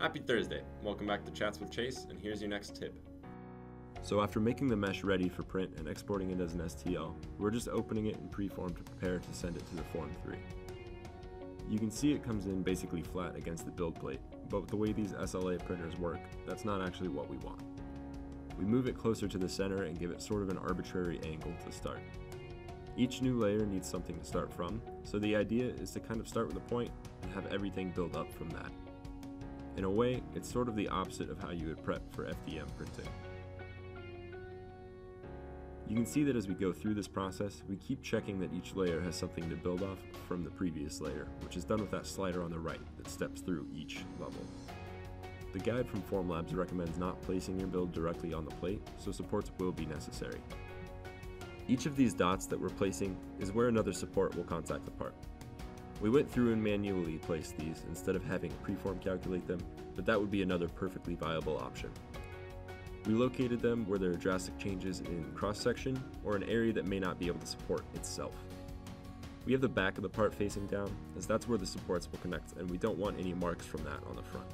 Happy Thursday. Welcome back to Chats with Chase, and here's your next tip. So after making the mesh ready for print and exporting it as an STL, we're just opening it in preform to prepare to send it to the Form 3. You can see it comes in basically flat against the build plate, but the way these SLA printers work, that's not actually what we want. We move it closer to the center and give it sort of an arbitrary angle to start. Each new layer needs something to start from, so the idea is to kind of start with a point and have everything build up from that. In a way, it's sort of the opposite of how you would prep for FDM printing. You can see that as we go through this process, we keep checking that each layer has something to build off from the previous layer, which is done with that slider on the right that steps through each level. The guide from Formlabs recommends not placing your build directly on the plate, so supports will be necessary. Each of these dots that we're placing is where another support will contact the part. We went through and manually placed these instead of having Preform calculate them, but that would be another perfectly viable option. We located them where there are drastic changes in cross-section or an area that may not be able to support itself. We have the back of the part facing down, as that's where the supports will connect and we don't want any marks from that on the front.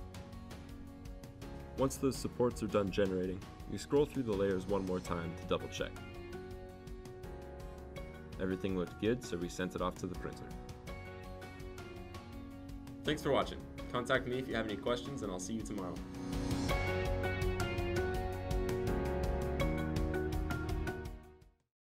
Once those supports are done generating, we scroll through the layers one more time to double check. Everything looked good, so we sent it off to the printer. Thanks for watching. Contact me if you have any questions, and I'll see you tomorrow.